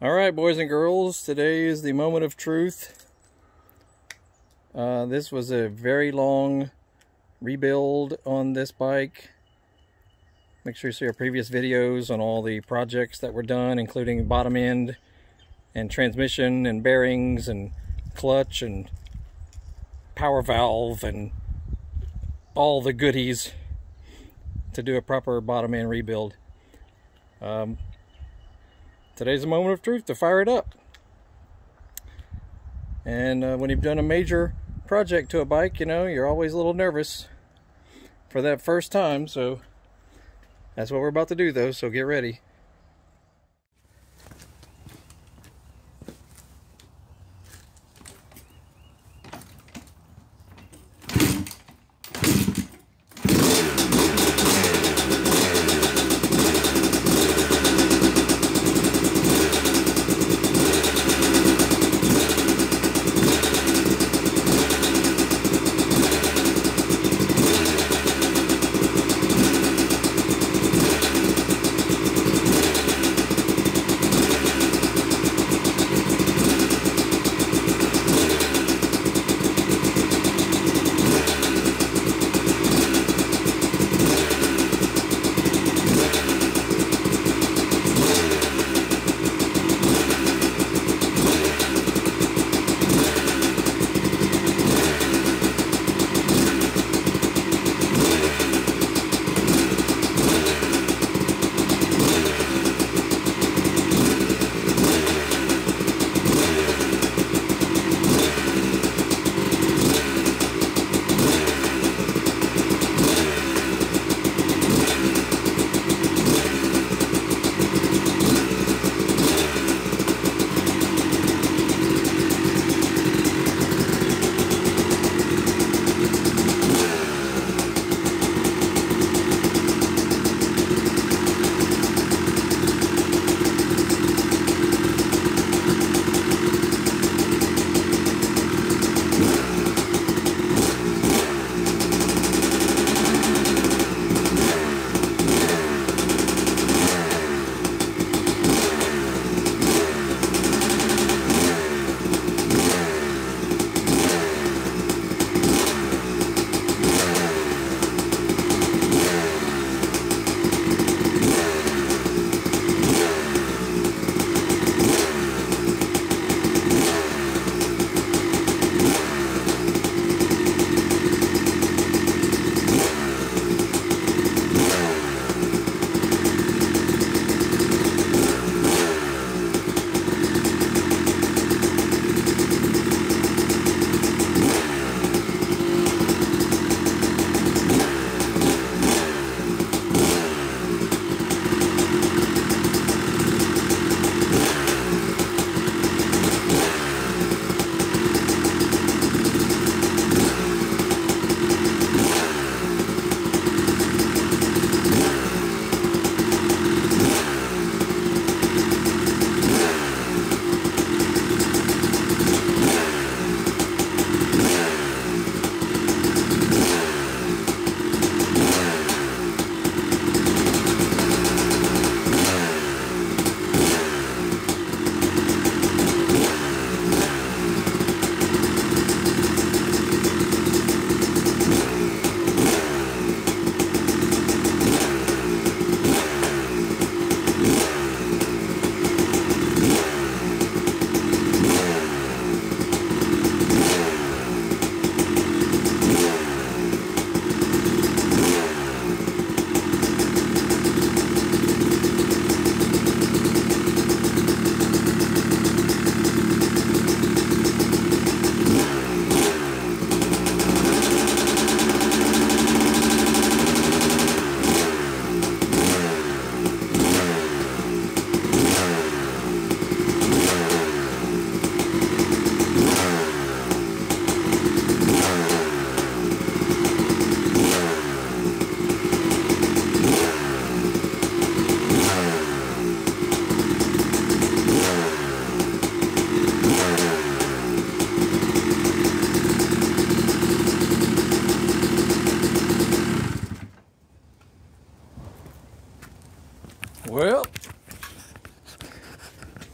All right, boys and girls, today is the moment of truth. Uh, this was a very long rebuild on this bike. Make sure you see our previous videos on all the projects that were done, including bottom end and transmission and bearings and clutch and power valve and all the goodies to do a proper bottom end rebuild. Um, today's a moment of truth to fire it up. And uh, when you've done a major project to a bike, you know, you're always a little nervous for that first time. So that's what we're about to do though, so get ready.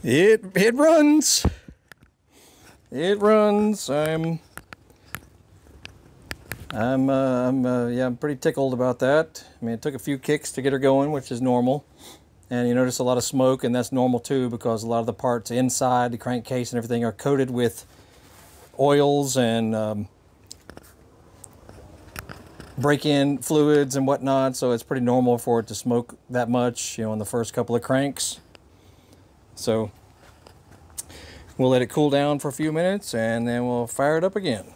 It it runs. It runs. I'm I'm uh, I'm uh, yeah I'm pretty tickled about that. I mean it took a few kicks to get her going, which is normal. And you notice a lot of smoke, and that's normal too because a lot of the parts inside the crankcase and everything are coated with oils and um, break-in fluids and whatnot. So it's pretty normal for it to smoke that much, you know, in the first couple of cranks. So we'll let it cool down for a few minutes and then we'll fire it up again.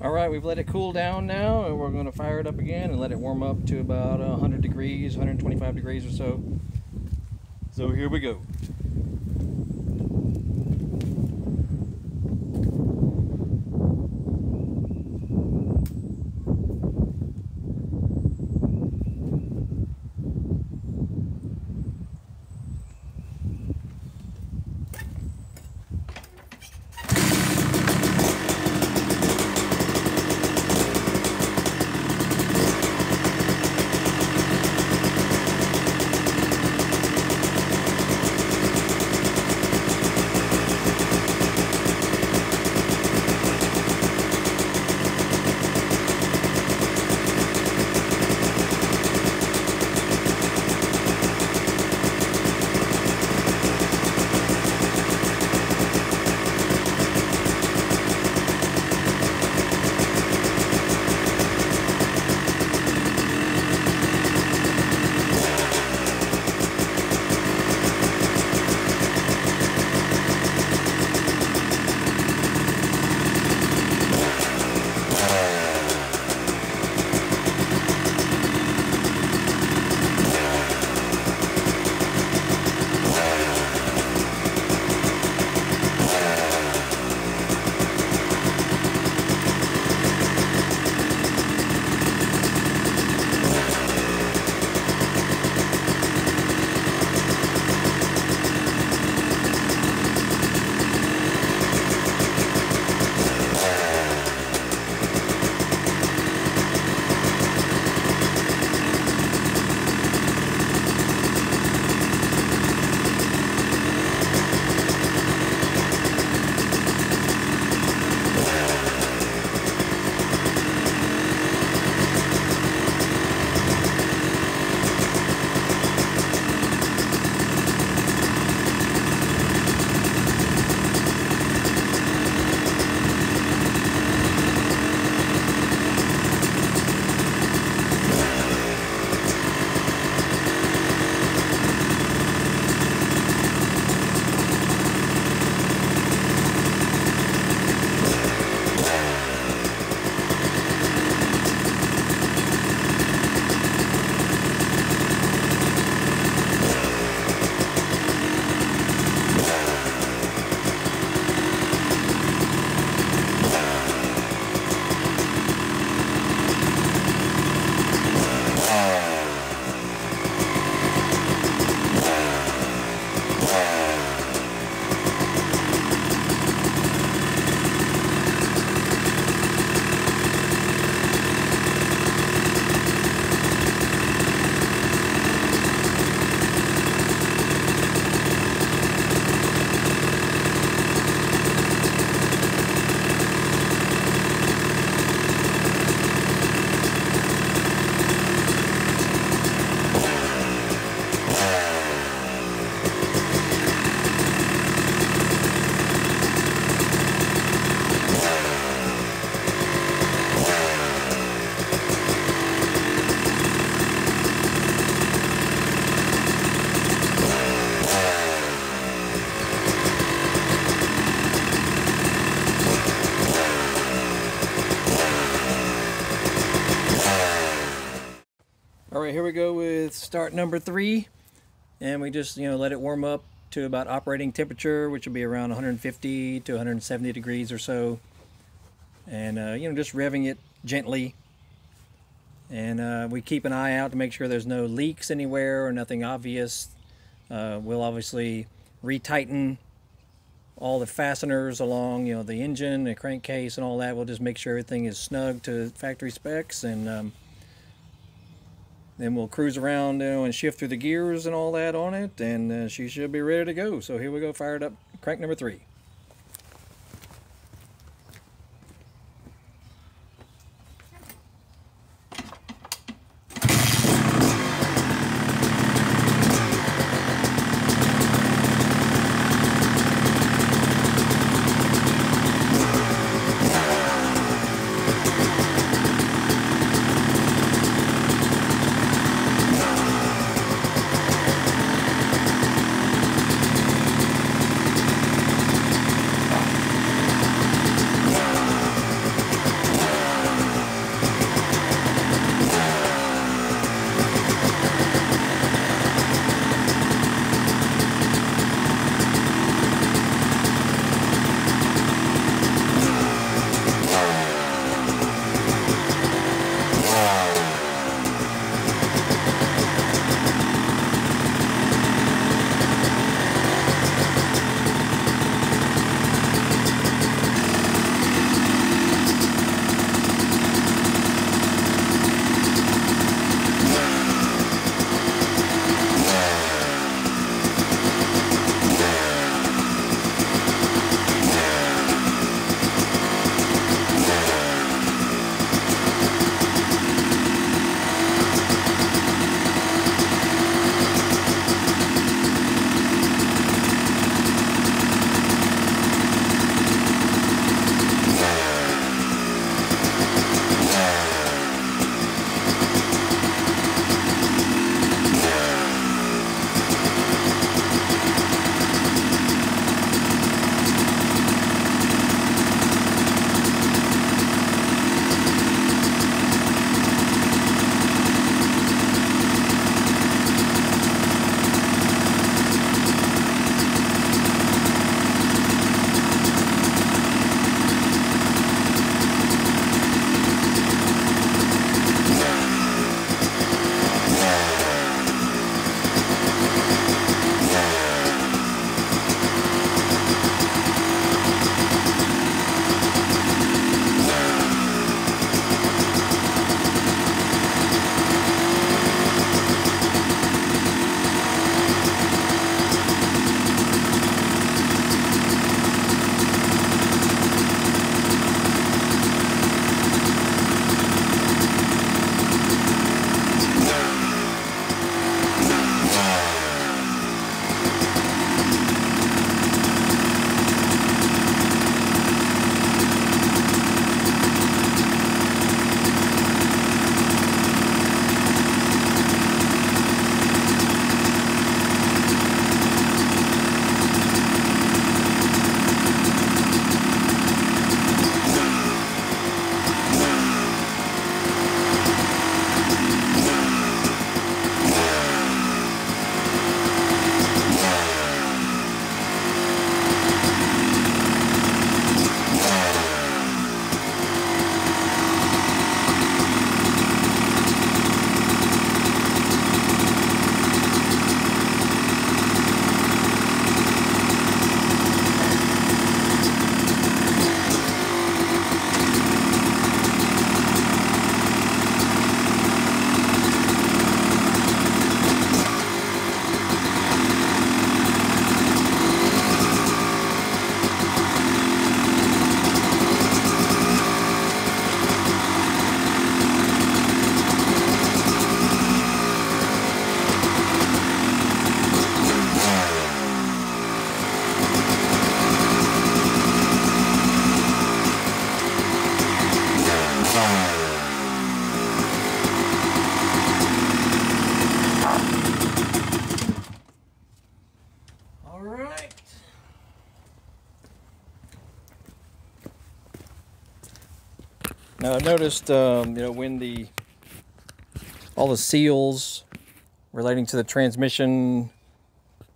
All right, we've let it cool down now and we're going to fire it up again and let it warm up to about 100 degrees, 125 degrees or so. So here we go. Start number three. And we just, you know, let it warm up to about operating temperature, which will be around 150 to 170 degrees or so. And, uh, you know, just revving it gently. And uh, we keep an eye out to make sure there's no leaks anywhere or nothing obvious. Uh, we'll obviously retighten all the fasteners along, you know, the engine, the crankcase and all that. We'll just make sure everything is snug to factory specs and um, then we'll cruise around you know, and shift through the gears and all that on it, and uh, she should be ready to go. So here we go, fired up crank number three. Noticed, um, you know, when the all the seals relating to the transmission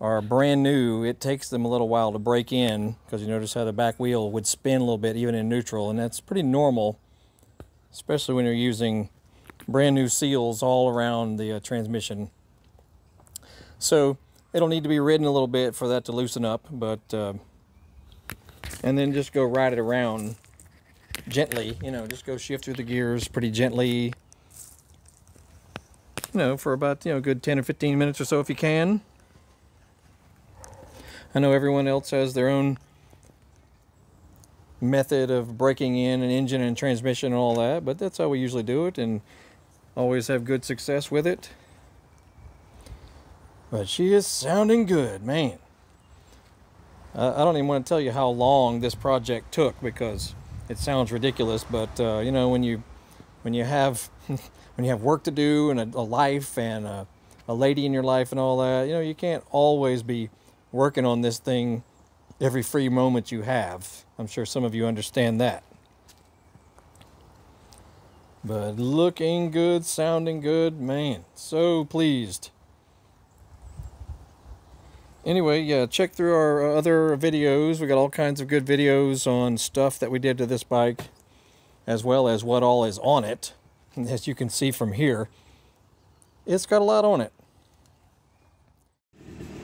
are brand new, it takes them a little while to break in because you notice how the back wheel would spin a little bit even in neutral, and that's pretty normal, especially when you're using brand new seals all around the uh, transmission. So it'll need to be ridden a little bit for that to loosen up, but uh, and then just go ride it around gently, you know, just go shift through the gears pretty gently. you know, for about, you know, good 10 or 15 minutes or so if you can. I know everyone else has their own method of breaking in an engine and transmission and all that, but that's how we usually do it and always have good success with it. But she is sounding good, man. I don't even want to tell you how long this project took because it sounds ridiculous, but uh, you know when you when you have when you have work to do and a, a life and a, a lady in your life and all that, you know you can't always be working on this thing every free moment you have. I'm sure some of you understand that. But looking good, sounding good, man. So pleased. Anyway, yeah, check through our other videos. We got all kinds of good videos on stuff that we did to this bike, as well as what all is on it. As you can see from here, it's got a lot on it.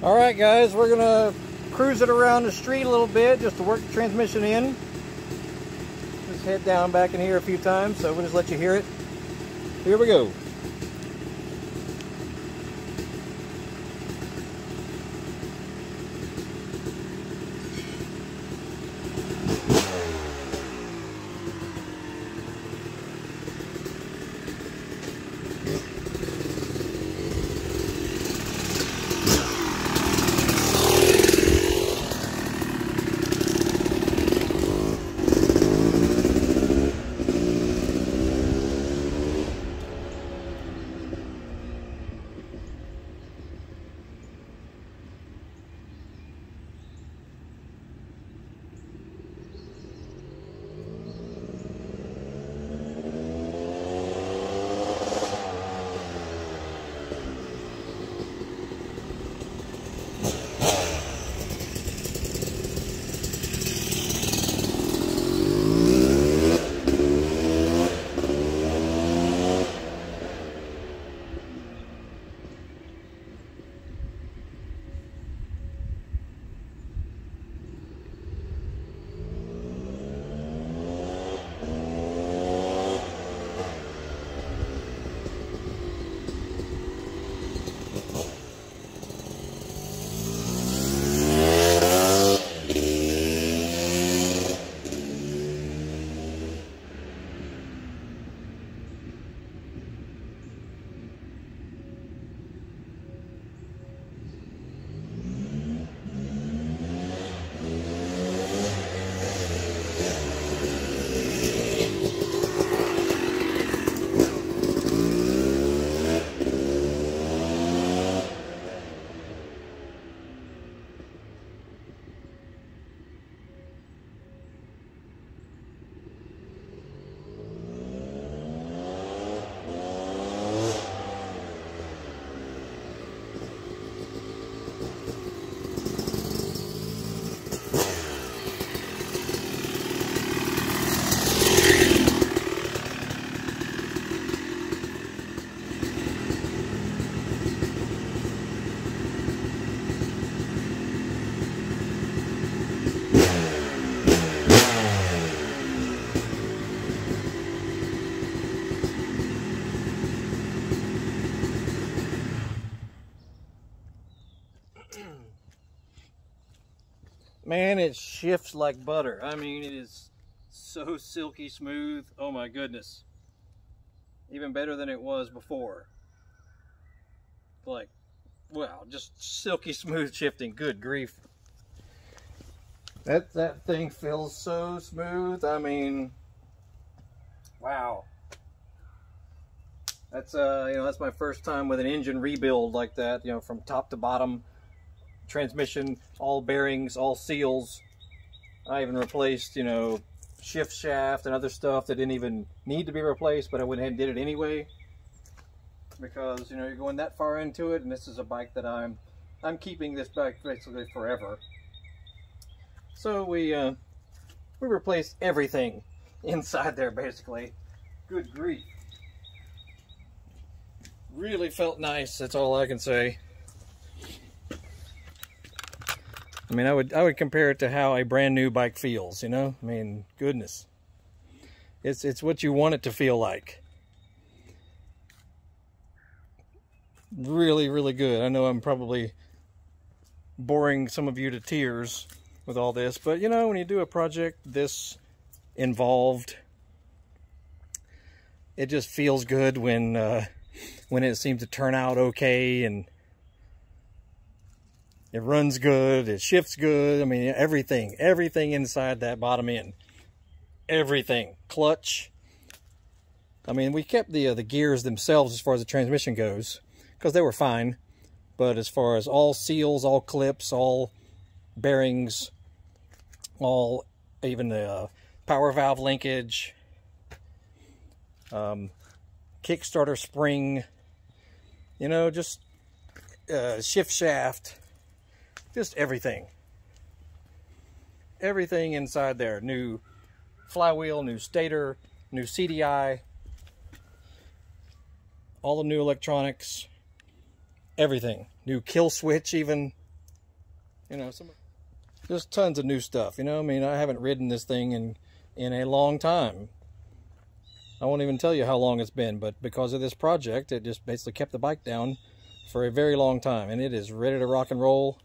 All right, guys, we're gonna cruise it around the street a little bit just to work the transmission in. Just head down back in here a few times, so we'll just let you hear it. Here we go. Man, it shifts like butter. I mean, it is so silky smooth. Oh my goodness. Even better than it was before. Like, wow, just silky smooth shifting. Good grief. That, that thing feels so smooth. I mean, wow. That's, uh, you know, that's my first time with an engine rebuild like that, you know, from top to bottom transmission, all bearings, all seals. I even replaced, you know, shift shaft and other stuff that didn't even need to be replaced, but I went ahead and did it anyway. Because, you know, you're going that far into it, and this is a bike that I'm, I'm keeping this bike basically forever. So we, uh, we replaced everything inside there, basically. Good grief. Really felt nice, that's all I can say. I mean, I would I would compare it to how a brand new bike feels, you know? I mean, goodness. It's it's what you want it to feel like. really, really good. I know I'm probably boring some of you to tears with all this, but you know, when you do a project this involved, it just feels good when uh, when it seems to turn out okay and it runs good, it shifts good. I mean, everything, everything inside that bottom end, everything, clutch. I mean, we kept the uh, the gears themselves as far as the transmission goes because they were fine. But as far as all seals, all clips, all bearings, all even the uh, power valve linkage, um, Kickstarter spring, you know, just uh, shift shaft, just everything. Everything inside there. New flywheel, new stator, new CDI, all the new electronics, everything. New kill switch even. You know, some just tons of new stuff, you know? I mean, I haven't ridden this thing in in a long time. I won't even tell you how long it's been, but because of this project, it just basically kept the bike down for a very long time, and it is ready to rock and roll.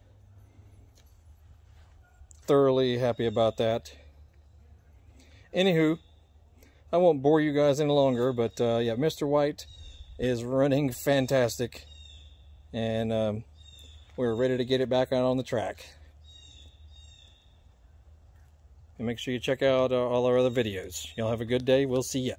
Thoroughly happy about that. Anywho, I won't bore you guys any longer, but uh, yeah, Mr. White is running fantastic, and um, we're ready to get it back out on the track. And make sure you check out uh, all our other videos. Y'all have a good day. We'll see ya.